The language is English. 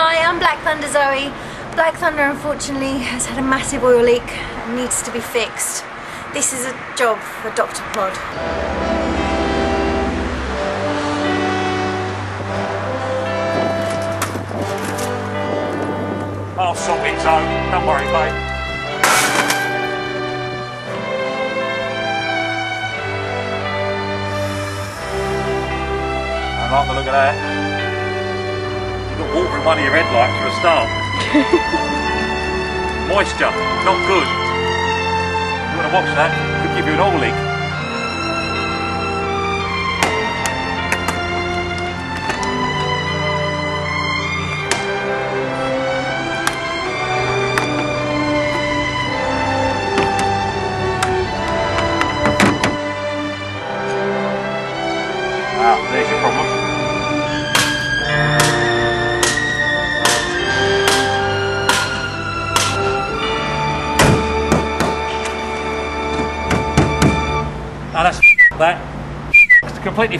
Hi, I'm Black Thunder Zoe. Black Thunder unfortunately has had a massive oil leak and needs to be fixed. This is a job for Dr. Plod. I'll sort it, Zoe. Don't worry, mate. I like the look of that. One of your headlights for a start. Moisture, not good. You want to watch that? Could give you an oil leak. Ah, there's your problem. Oh, that's that. It's completely.